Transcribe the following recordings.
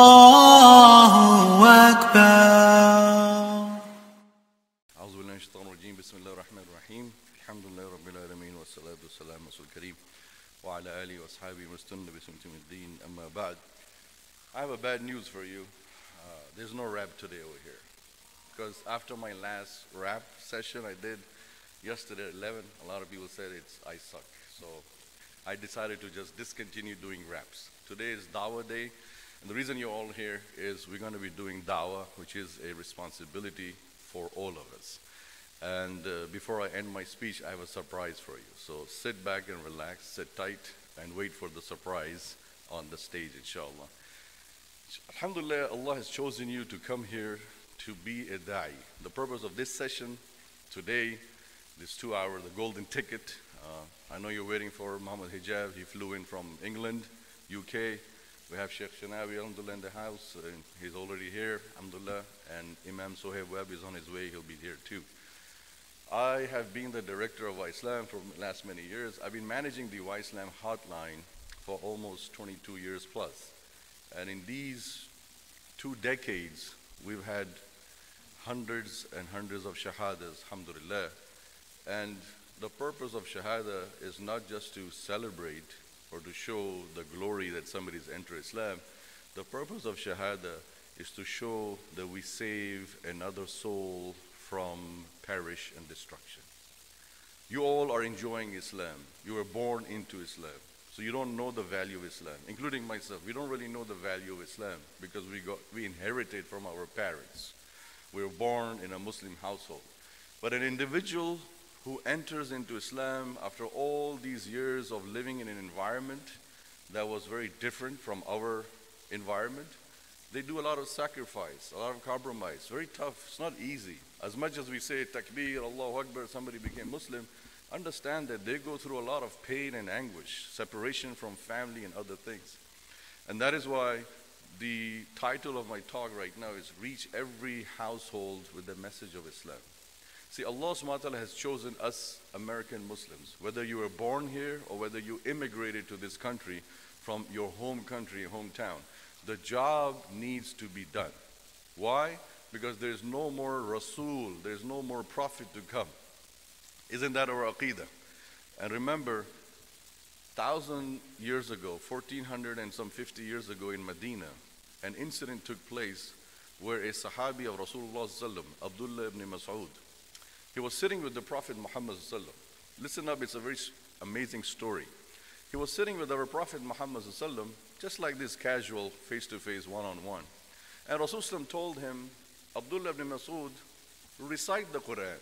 الله أكبر أعوذ بالله من الشيطان الرجيم بسم الله الرحمن الرحيم الحمد لله رب العالمين والصلاة والسلام على رسول الكريم وعلى آله وأصحابه واستنى بسنة الدين أما بعد I have a bad news for you. Uh, there's no rap today over here. Because after my last rap session I did yesterday at 11, a lot of people said it's I suck. So I decided to just discontinue doing raps. Today is Dawah Day, and the reason you're all here is we're going to be doing Dawah, which is a responsibility for all of us. And uh, before I end my speech, I have a surprise for you. So sit back and relax, sit tight, and wait for the surprise on the stage, inshallah. Alhamdulillah, Allah has chosen you to come here to be a da'i. The purpose of this session today, this two hour, the golden ticket. Uh, I know you're waiting for Muhammad Hijab. He flew in from England, UK. We have Sheikh Shinawi, alhamdulillah, in the house. Uh, he's already here, alhamdulillah. And Imam Sohaib Webb is on his way. He'll be here too. I have been the director of Islam for the last many years. I've been managing the Islam hotline for almost 22 years plus. And in these two decades, we've had hundreds and hundreds of shahadas, alhamdulillah. And the purpose of shahada is not just to celebrate or to show the glory that somebody's entered Islam. The purpose of shahada is to show that we save another soul from perish and destruction. You all are enjoying Islam. You were born into Islam. So you don't know the value of Islam, including myself. We don't really know the value of Islam because we, got, we inherited from our parents. We were born in a Muslim household. But an individual who enters into Islam after all these years of living in an environment that was very different from our environment, they do a lot of sacrifice, a lot of compromise. Very tough. It's not easy. As much as we say takbir, Allahu Akbar, somebody became Muslim, understand that they go through a lot of pain and anguish, separation from family and other things. And that is why the title of my talk right now is Reach Every Household with the Message of Islam. See, Allah subhanahu has chosen us American Muslims, whether you were born here or whether you immigrated to this country from your home country, hometown. The job needs to be done. Why? Because there's no more Rasul, there's no more Prophet to come. Isn't that our aqidah? And remember, thousand years ago, 1400 and some 50 years ago in Medina, an incident took place where a Sahabi of Rasulullah Abdullah ibn Mas'ud, he was sitting with the Prophet Muhammad Listen up, it's a very amazing story. He was sitting with our Prophet Muhammad just like this casual, face-to-face, one-on-one. And Rasulullah told him, Abdullah ibn Mas'ud, recite the Quran.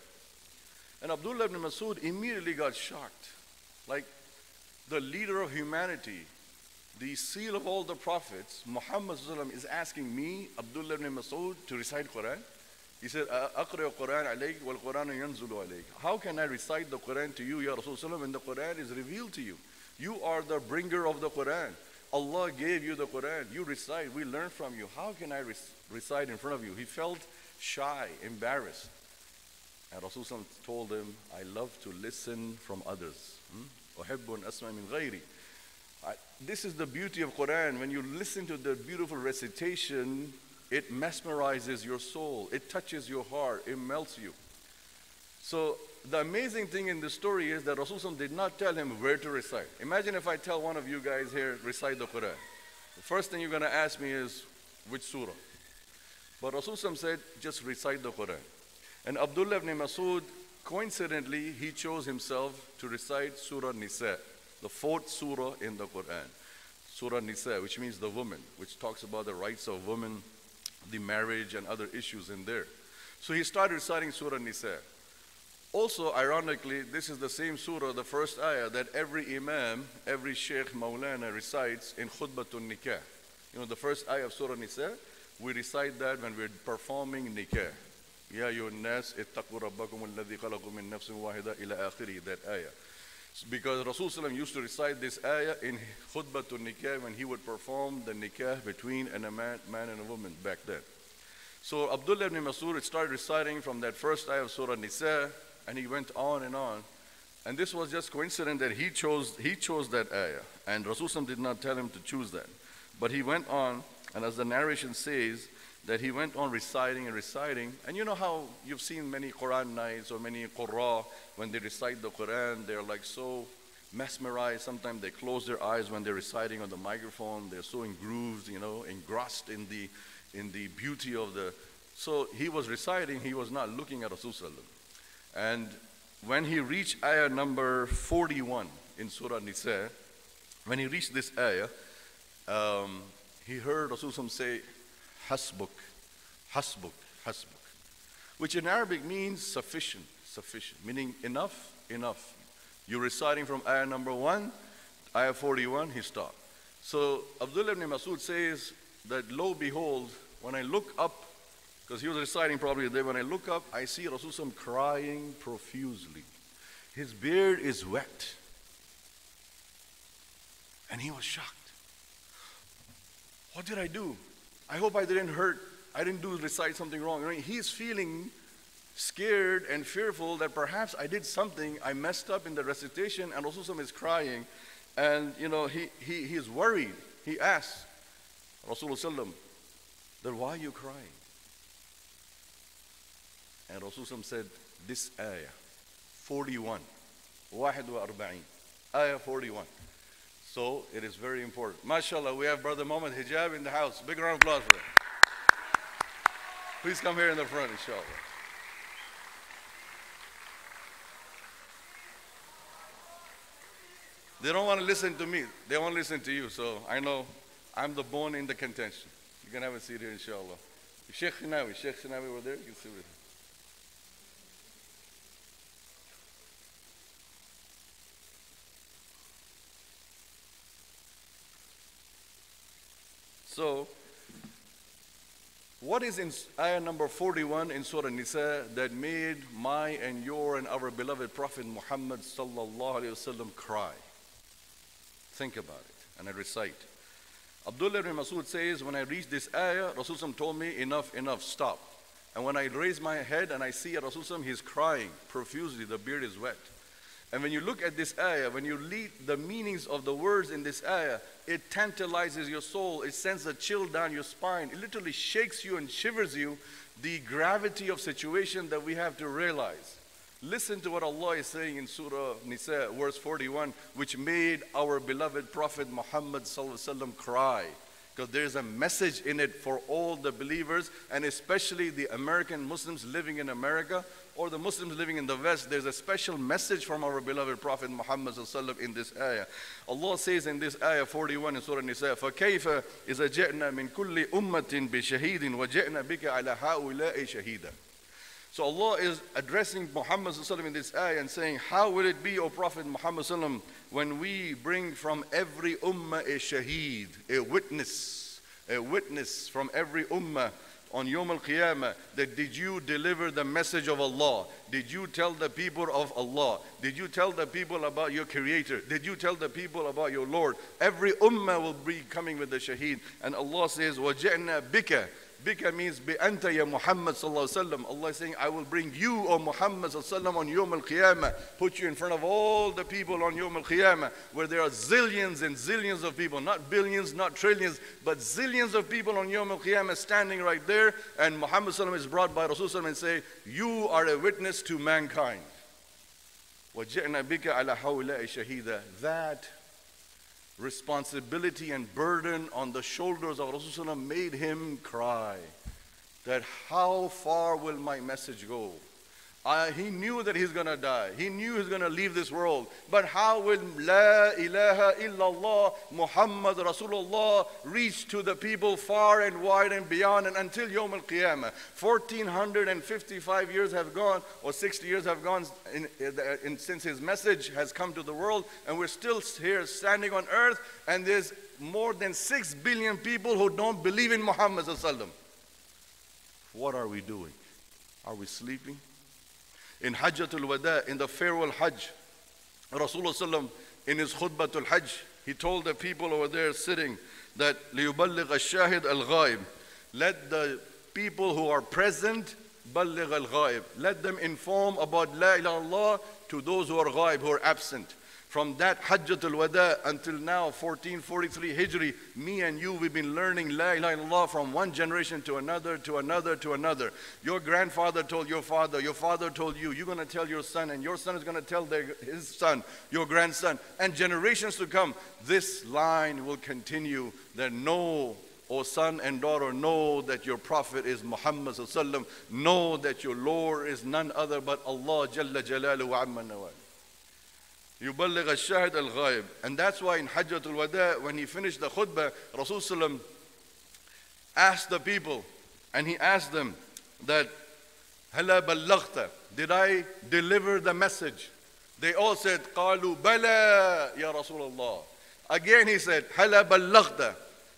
And Abdullah ibn Mas'ud immediately got shocked. Like the leader of humanity, the seal of all the prophets, Muhammad is asking me, Abdullah ibn Mas'ud, to recite Quran. He said, أقرأ القرآن عليك والقرآن ينزل عليك. How can I recite the Quran to you, Ya Rasulullah, when the Quran is revealed to you? You are the bringer of the Quran. Allah gave you the Quran. You recite. We learn from you. How can I recite in front of you? He felt shy, embarrassed. And Rasulullah told him, I love to listen from others. أحب أسمع من غيري. This is the beauty of Quran. When you listen to the beautiful recitation, it mesmerizes your soul. It touches your heart. It melts you. So the amazing thing in this story is that Rasulullah did not tell him where to recite. Imagine if I tell one of you guys here, recite the Quran. The first thing you're going to ask me is, which surah? But Rasulullah said, just recite the Quran. And Abdullah ibn Masud, coincidentally, he chose himself to recite Surah Nisa, the fourth surah in the Quran. Surah Nisa, which means the woman, which talks about the rights of women, the marriage, and other issues in there. So he started reciting Surah Nisa. Also, ironically, this is the same surah, the first ayah, that every imam, every sheikh, maulana recites in khutbatun nikah. You know, the first ayah of Surah Nisa, we recite that when we're performing nikah. Ya ayyuhan nas ittaqu rabbakum alladhi khalaqakum min nafsin wahida ila akhiri, that ayah. Because Rasulullah used to recite this ayah in khutbah to nikah when he would perform the nikah between a man, man and a woman back then. So Abdullah ibn Masud started reciting from that first ayah of Surah Nisa, and he went on and on. And this was just coincident that he chose, he chose that ayah. And Rasulullah did not tell him to choose that. But he went on, and as the narration says, that he went on reciting and reciting. And you know how you've seen many Quran nights or many Qurra, when they recite the Quran, they're like so mesmerized. Sometimes they close their eyes when they're reciting on the microphone. They're so engrooved, you know, engrossed in the, in the beauty of the. So he was reciting, he was not looking at Rasulullah. And when he reached ayah number 41 in Surah Nisa, when he reached this ayah, um, he heard Rasulullah say, Hasbuk, Hasbuk, Hasbuk, which in Arabic means sufficient, sufficient, meaning enough, enough. You're reciting from ayah number 1, ayah 41, he stopped. So Abdullah ibn Masud says that, lo behold, when I look up, because he was reciting probably there, when I look up, I see Rasulullah crying profusely. His beard is wet. And he was shocked. What did I do? I hope I didn't hurt. I didn't do recite something wrong. I mean, he's feeling scared and fearful that perhaps I did something, I messed up in the recitation, and Rasulullah is crying. And you know, he, he, he is worried. He asks Rasulullah, then why are you crying? And Rasulullah said, this ayah, 41, 41, ayah 41. So it is very important. MashaAllah, we have Brother Mohammed Hijab in the house. Big round of applause for him. Please come here in the front, inshallah. They don't want to listen to me. They want to listen to you. So I know I'm the bone in the contention. You can have a seat here, inshallah. Sheikh Shinawi, Sheikh Shinawi were there, you can sit with him. So, what is in ayah number 41 in Surah Nisa that made my and your and our beloved Prophet Muhammad sallallahu alaihi wasallam cry? Think about it and I recite. Abdullah ibn Masud says, when I reached this ayah, Rasulullah told me, enough, enough, stop. And when I raise my head and I see Rasulullah, he's crying profusely, the beard is wet. And when you look at this ayah, when you read the meanings of the words in this ayah, it tantalizes your soul. It sends a chill down your spine. It literally shakes you and shivers you the gravity of situation that we have to realize. Listen to what Allah is saying in Surah Nisa, verse 41, which made our beloved Prophet Muhammad cry Because there's a message in it for all the believers and especially the American Muslims living in America or the Muslims living in the West, there's a special message from our beloved Prophet Muhammad in this ayah. Allah says in this ayah 41 in Surah Nisa, فَكَيْفَ إِذَا جِئْنَا مِنْ كُلِّ أُمَّةٍ بِشَهِيدٍ وَجِئْنَا بِكَ عَلَى هَؤُلَاءِ شَهِيدًا so Allah is addressing Muhammad in this ayah and saying, How will it be, O Prophet Muhammad when we bring from every ummah a shaheed, a witness, a witness from every ummah on Yom Al Qiyamah that did you deliver the message of Allah? Did you tell the people of Allah? Did you tell the people about your Creator? Did you tell the people about your Lord? Every ummah will be coming with the shaheed. And Allah says, وَجَعْنَا بِكَ Bika means bi anta ya Muhammad sallallahu Allah is saying, I will bring you, O Muhammad sallallahu on Yom al Qiyamah, put you in front of all the people on Yom al Qiyamah, where there are zillions and zillions of people, not billions, not trillions, but zillions of people on Yom al Qiyamah standing right there, and Muhammad sallallahu is brought by Rasulullah and say, You are a witness to mankind. وَجِئْنَا بِكَ عَلَى هَؤُلَاءِ شَهِيدًا That responsibility and burden on the shoulders of Rasulullah made him cry that how far will my message go? Uh, he knew that he's going to die. He knew he's going to leave this world. But how will La ilaha illallah Muhammad Rasulullah reach to the people far and wide and beyond and until Yom al Qiyamah? 1455 years have gone, or 60 years have gone in, in, since his message has come to the world, and we're still here standing on earth, and there's more than 6 billion people who don't believe in Muhammad. What are we doing? Are we sleeping? in Hajjatul Wada, in the farewell Hajj, Rasulullah in his khutbatul Hajj, he told the people over there sitting that لِيُبَلِّغَ الشَّاهِدْ الْغَائِبِ Let the people who are present بَلِّغ الْغَائِبِ Let them inform about La ilaha illallah to those who are ghaib, who are absent. From that Hajjatul Wada until now, 1443 Hijri, me and you, we've been learning La ilaha illallah from one generation to another, to another, to another. Your grandfather told your father, your father told you, you're going to tell your son, and your son is going to tell their, his son, your grandson, and generations to come. This line will continue that no O son and daughter, know that your Prophet is Muhammad. Know that your Lord is none other but Allah Jalla Jalaluhu Amma Nawal. يبلغ الشاهد الغائب. And that's why in Hajjatul Wada, when he finished the khutbah, Rasulullah asked the people, and he asked them that, Hala ballaghta, did I deliver the message? They all said, قالوا بلى يا رسول الله. Again he said, Hala ballaghta.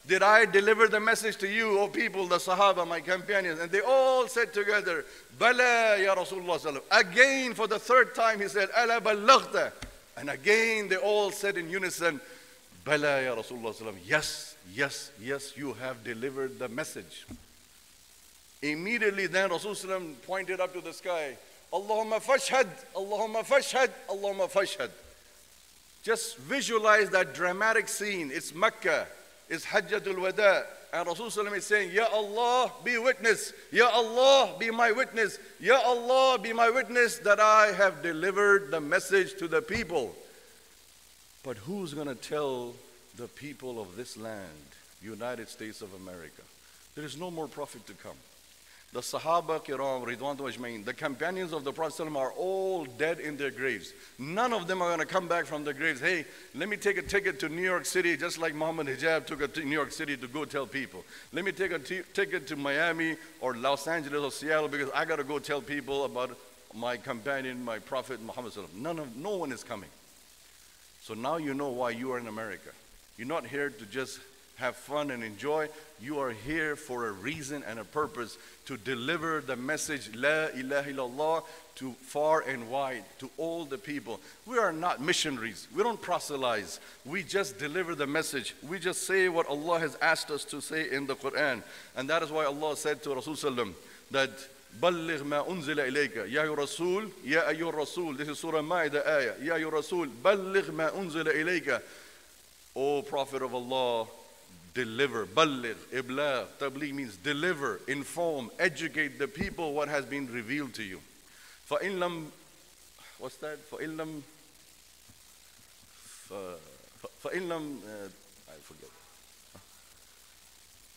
Did I deliver the message to you, O people, the Sahaba, my companions? And they all said together, Bala ya Rasulullah. Again, for the third time, he said, Ala ballaghta. and again, they all said in unison, Bala ya Rasulullah. Yes, yes, yes, you have delivered the message. Immediately then Rasulullah pointed up to the sky, Allahumma fashhad, Allahumma fashhad, Allahumma fashhad. Just visualize that dramatic scene. It's Mecca. It's Hajjatul Wada. And Rasulullah is saying, Ya Allah, be witness. Ya Allah, be my witness. Ya Allah, be my witness that I have delivered the message to the people. But who's going to tell the people of this land, United States of America? There is no more prophet to come. The Sahaba Kiram, Ridwan Ajmain, the companions of the Prophet are all dead in their graves. None of them are going to come back from their graves. Hey, let me take a ticket to New York City, just like Muhammad Hijab took a to New York City to go tell people. Let me take a ticket to Miami or Los Angeles or Seattle because I got to go tell people about my companion, my Prophet Muhammad. None of, no one is coming. So now you know why you are in America. You're not here to just have fun and enjoy. You are here for a reason and a purpose to deliver the message, La ilaha illallah, to far and wide, to all the people. We are not missionaries. We don't proselytize. We just deliver the message. We just say what Allah has asked us to say in the Quran. And that is why Allah said to Rasulullah that بلغ ما أنزل إليك يا أيها الرسول يا أيها الرسول this is Surah Ma'idah ayah يا أيها الرسول بلغ ما أنزل إليك O Prophet of Allah deliver. Balligh, ibla, tabligh means deliver, inform, educate the people what has been revealed to you. فَإِن لَمْ What's that? فَإِن لَمْ فَإِن لَمْ uh, I forget.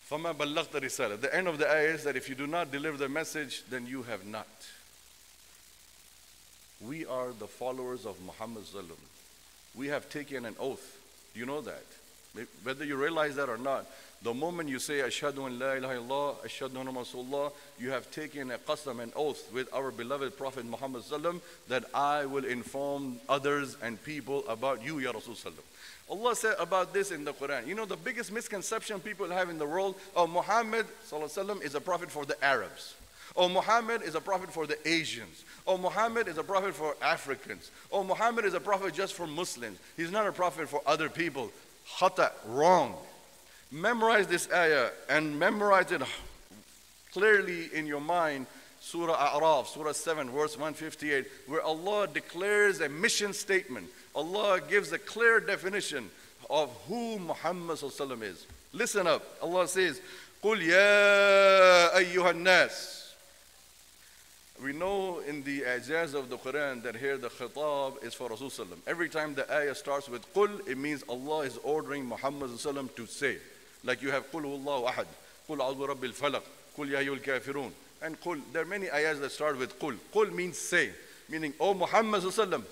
فَمَا بَلَّغْتَ رِسَالَةً The end of the ayah is that if you do not deliver the message, then you have not. We are the followers of Muhammad Sallam. We have taken an oath. Do you know that? Whether you realize that or not, the moment you say Ashhadu an la ilaha illallah, Ashhadu anna Rasulullah, you have taken a qasam, an oath with our beloved Prophet Muhammad sallam that I will inform others and people about you, Ya Rasul sallam. Allah said about this in the Quran. You know the biggest misconception people have in the world, oh Muhammad sallam is a prophet for the Arabs. Oh, Muhammad is a prophet for the Asians. Oh, Muhammad is a prophet for Africans. Oh, Muhammad is a prophet just for Muslims. He's not a prophet for other people khata, wrong. Memorize this ayah and memorize it clearly in your mind. Surah A'raf, Surah 7, verse 158, where Allah declares a mission statement. Allah gives a clear definition of who Muhammad is. Listen up. Allah says, قُلْ يَا أَيُّهَا النَّاسِ we know in the ajaz of the Quran that here the khitab is for Rasulullah. Every time the ayah starts with qul, it means Allah is ordering Muhammad to say. Like you have qul Allahu ahad, qul a'udhu rabbil falaq, qul ya kafirun. And qul, there are many ayahs that start with qul. Qul means say, meaning, oh Muhammad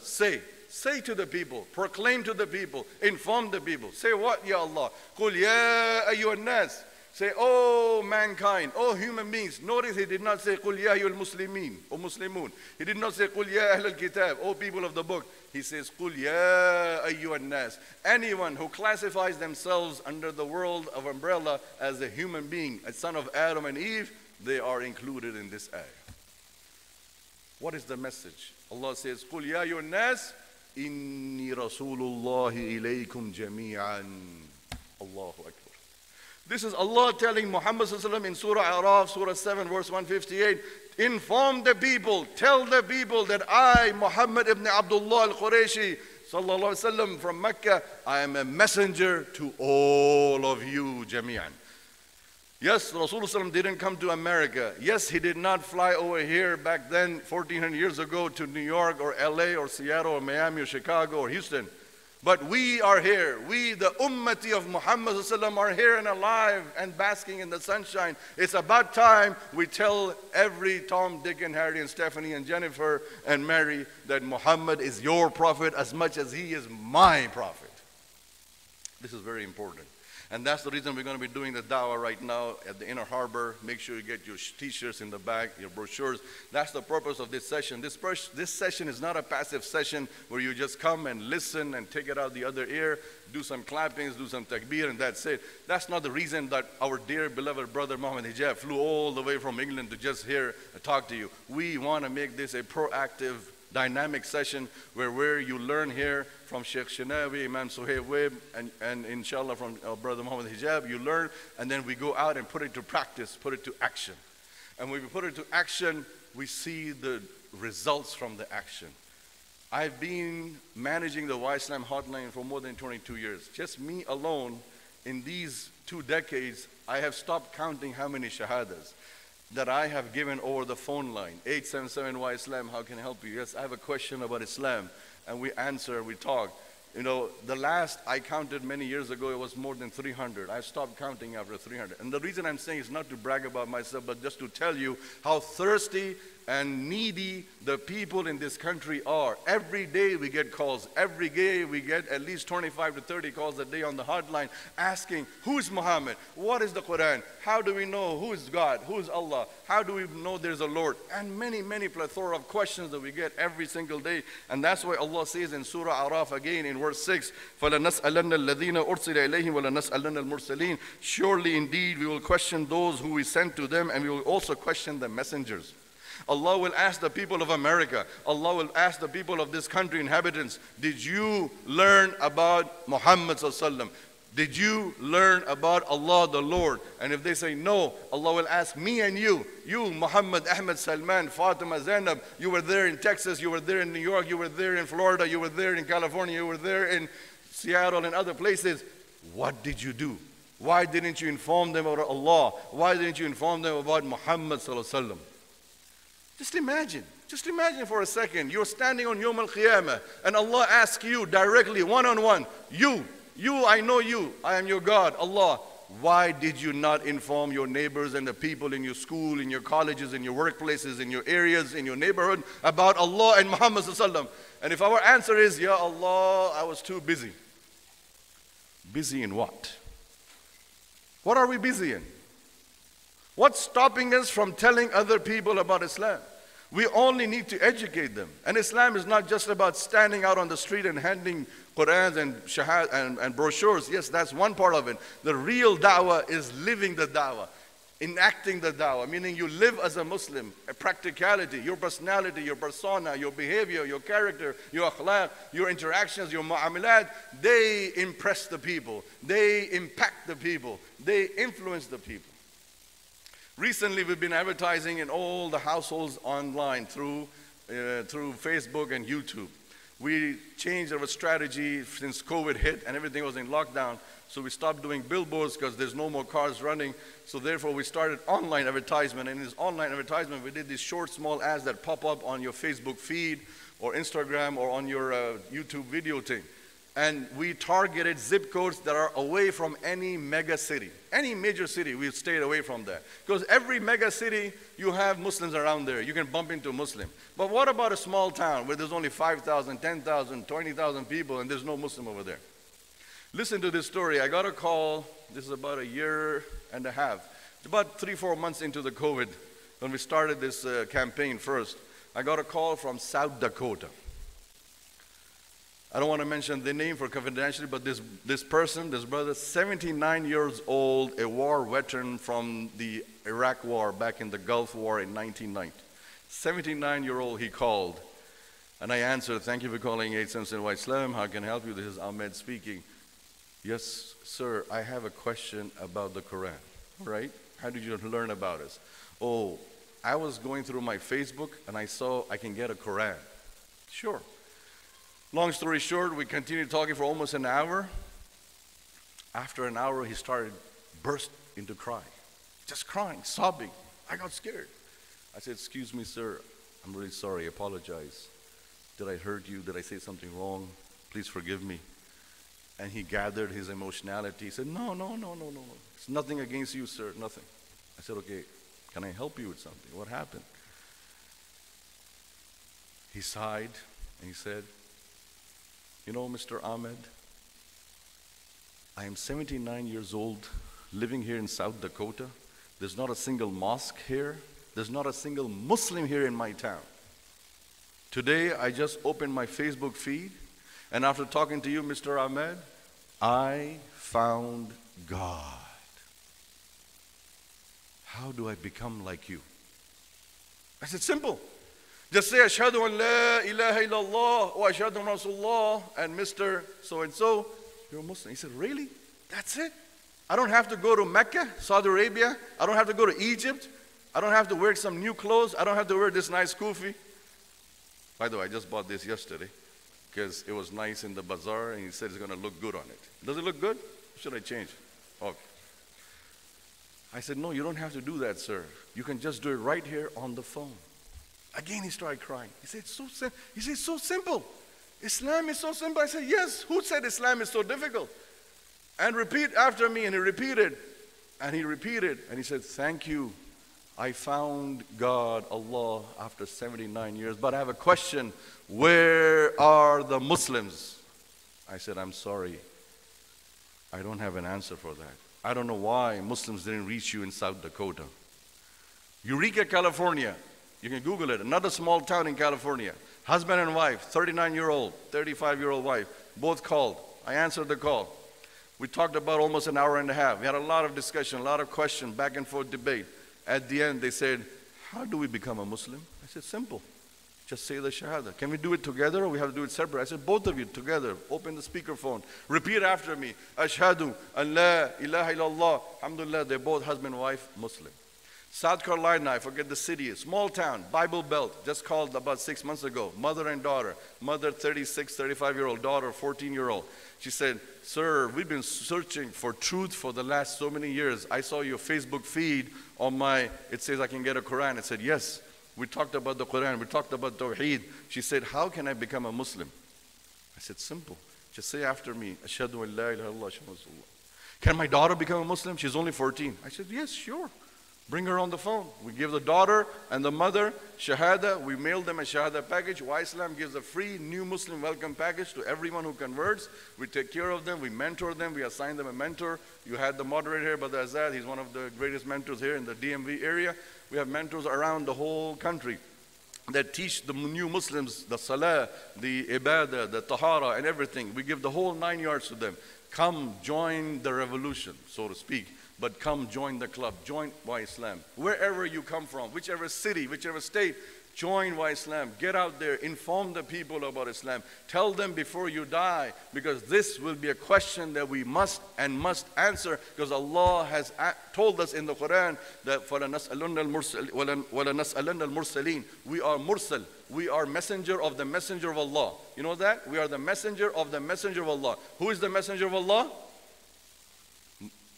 say. Say to the people, proclaim to the people, inform the people. Say what, Ya Allah? Qul ya ayyuhan nas. Say, oh mankind, oh human beings. Notice he did not say, Qul ya al muslimin, or muslimun. He did not say, Qul ya ahl al kitab, oh people of the book. He says, Qul ya ayyuhan nas. Anyone who classifies themselves under the world of umbrella as a human being, a son of Adam and Eve, they are included in this ayah. What is the message? Allah says, Qul ya ayyuhan nas, inni rasulullahi ilaykum jami'an. Allahu Akbar. This is Allah telling Muhammad in Surah Araf, Surah 7, verse 158. Inform the people, tell the people that I, Muhammad ibn Abdullah al Qurayshi, from Mecca, I am a messenger to all of you, jami'an. Yes, Rasulullah didn't come to America. Yes, he did not fly over here back then, 1400 years ago, to New York or LA or Seattle or Miami or Chicago or Houston. But we are here. We, the ummati of Muhammad are here and alive and basking in the sunshine. It's about time we tell every Tom, Dick, and Harry, and Stephanie, and Jennifer, and Mary that Muhammad is your prophet as much as he is my prophet. This is very important. And that's the reason we're going to be doing the dawah right now at the Inner Harbor. Make sure you get your t-shirts in the back, your brochures. That's the purpose of this session. This, this session is not a passive session where you just come and listen and take it out the other ear, do some clappings, do some takbir, and that's it. That's not the reason that our dear beloved brother Muhammad Hijab flew all the way from England to just here talk to you. We want to make this a proactive dynamic session where, where you learn here from Sheikh Shinawi, Imam Suhaib Webb, and, and inshallah from uh, Brother Muhammad Hijab, you learn, and then we go out and put it to practice, put it to action. And when we put it to action, we see the results from the action. I've been managing the WhyIslam hotline for more than 22 years. Just me alone, in these two decades, I have stopped counting how many shahadas that I have given over the phone line. 877 WhyIslam, how can I help you? Yes, I have a question about Islam. And we answer, we talk. You know, the last I counted many years ago, it was more than 300. I stopped counting after 300. And the reason I'm saying is not to brag about myself, but just to tell you how thirsty and needy the people in this country are. Every day we get calls. Every day we get at least 25 to 30 calls a day on the hotline asking, Who is Muhammad? What is the Quran? How do we know who is God? Who is Allah? How do we know there's a Lord? And many, many plethora of questions that we get every single day. And that's why Allah says in Surah Araf again in verse 6, Surely indeed we will question those who we sent to them and we will also question the messengers. Allah will ask the people of America, Allah will ask the people of this country, inhabitants, did you learn about Muhammad did you learn about Allah the Lord? And if they say no, Allah will ask me and you, you, Muhammad, Ahmed, Salman, Fatima, Zainab, you were there in Texas, you were there in New York, you were there in Florida, you were there in California, you were there in Seattle and other places. What did you do? Why didn't you inform them about Allah? Why didn't you inform them about Muhammad sallallahu just imagine, just imagine for a second, you're standing on Yom Al Qiyamah and Allah asks you directly, one on one, you, you, I know you, I am your God, Allah. Why did you not inform your neighbors and the people in your school, in your colleges, in your workplaces, in your areas, in your neighborhood about Allah and Muhammad? And if our answer is, Ya Allah, I was too busy. Busy in what? What are we busy in? What's stopping us from telling other people about Islam? We only need to educate them. And Islam is not just about standing out on the street and handing Qurans and, shahad and, and brochures. Yes, that's one part of it. The real da'wah is living the da'wah, enacting the da'wah, meaning you live as a Muslim, a practicality, your personality, your persona, your behavior, your character, your akhlaq, your interactions, your mu'amalat, they impress the people. They impact the people. They influence the people. Recently, we've been advertising in all the households online through, uh, through Facebook and YouTube. We changed our strategy since COVID hit and everything was in lockdown. So we stopped doing billboards because there's no more cars running. So therefore, we started online advertisement. And in this online advertisement, we did these short, small ads that pop up on your Facebook feed or Instagram or on your uh, YouTube video thing and we targeted zip codes that are away from any mega city. Any major city, we stayed away from that. Because every mega city, you have Muslims around there. You can bump into a Muslim. But what about a small town where there's only 5,000, 10,000, 20,000 people and there's no Muslim over there? Listen to this story. I got a call, this is about a year and a half. About three, four months into the COVID, when we started this uh, campaign first. I got a call from South Dakota. I don't want to mention the name for confidentiality, but this, this person, this brother, 79 years old, a war veteran from the Iraq War back in the Gulf War in 1990. 79 year old, he called. And I answered, Thank you for calling 877 WhyIslam. How can I help you? This is Ahmed speaking. Yes, sir, I have a question about the Quran. Right? How did you learn about us? Oh, I was going through my Facebook and I saw I can get a Quran. Sure. Long story short, we continued talking for almost an hour. After an hour, he started burst into cry, just crying, sobbing. I got scared. I said, "Excuse me, sir. I'm really sorry. Apologize. Did I hurt you? Did I say something wrong? Please forgive me." And he gathered his emotionality. He said, "No, no, no, no, no. It's nothing against you, sir. Nothing." I said, "Okay. Can I help you with something? What happened?" He sighed and he said, You know, Mr. Ahmed, I am 79 years old, living here in South Dakota. There's not a single mosque here, there's not a single Muslim here in my town. Today, I just opened my Facebook feed, and after talking to you, Mr. Ahmed, I found God. How do I become like you? I said, Simple. Just say, Ashhadu an la ilaha illallah wa ashhadu an Rasulullah and Mr. So and so, you're a Muslim. He said, Really? That's it? I don't have to go to Mecca, Saudi Arabia. I don't have to go to Egypt. I don't have to wear some new clothes. I don't have to wear this nice kufi. By the way, I just bought this yesterday because it was nice in the bazaar and he said it's going to look good on it. Does it look good? should I change? Okay. I said, No, you don't have to do that, sir. You can just do it right here on the phone. Again, he started crying. He said, so sim-. He said, so simple. Islam is so simple. I said, yes. Who said Islam is so difficult? And repeat after me. And he repeated. And he repeated. And he said, thank you. I found God, Allah, after 79 years. But I have a question. Where are the Muslims? I said, I'm sorry. I don't have an answer for that. I don't know why Muslims didn't reach you in South Dakota. Eureka, California, you can Google it. Another small town in California. Husband and wife, 39 year old, 35 year old wife, both called. I answered the call. We talked about almost an hour and a half. We had a lot of discussion, a lot of questions, back and forth debate. At the end, they said, How do we become a Muslim? I said, Simple. Just say the Shahada. Can we do it together or we have to do it separate? I said, Both of you together. Open the speakerphone. Repeat after me. Ashhadu an la ilaha illallah. Alhamdulillah, they're both husband and wife Muslim. South Carolina, I forget the city, small town, Bible Belt, just called about six months ago. Mother and daughter, mother 36, 35 year old, daughter 14 year old. She said, Sir, we've been searching for truth for the last so many years. I saw your Facebook feed on my, it says I can get a Quran. I said, Yes. We talked about the Quran, we talked about Tawheed. She said, How can I become a Muslim? I said, Simple. Just say after me, Ashhadu an la ilaha. Can my daughter become a Muslim? She's only 14. I said, Yes, sure. Bring her on the phone. We give the daughter and the mother Shahada. We mail them a Shahada package. Why Islam gives a free new Muslim welcome package to everyone who converts. We take care of them. We mentor them. We assign them a mentor. You had the moderator here, Brother Azad. He's one of the greatest mentors here in the DMV area. We have mentors around the whole country that teach the new Muslims the salah, the ibadah, the tahara, and everything. We give the whole nine yards to them. Come join the revolution, so to speak but come join the club, join WhyIslam. Wherever you come from, whichever city, whichever state, join WhyIslam. Get out there, inform the people about Islam. Tell them before you die, because this will be a question that we must and must answer, because Allah has told us in the Quran that al-mursaleen. we are mursal, we are messenger of the messenger of Allah. You know that? We are the messenger of the messenger of Allah. Who is the messenger of Allah?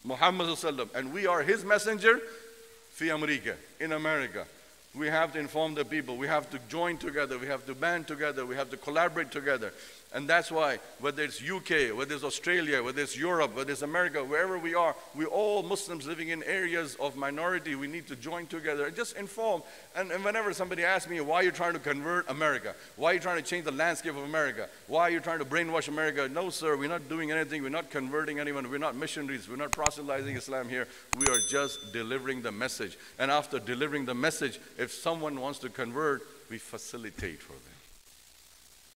Muhammad and we are his messenger fi America, in America. We have to inform the people. We have to join together. We have to band together. We have to collaborate together. And that's why, whether it's UK, whether it's Australia, whether it's Europe, whether it's America, wherever we are, we're all Muslims living in areas of minority. We need to join together and just inform. And, and whenever somebody asks me, why are you trying to convert America? Why are you trying to change the landscape of America? Why are you trying to brainwash America? No, sir, we're not doing anything. We're not converting anyone. We're not missionaries. We're not proselytizing Islam here. We are just delivering the message. And after delivering the message, if someone wants to convert, we facilitate for them.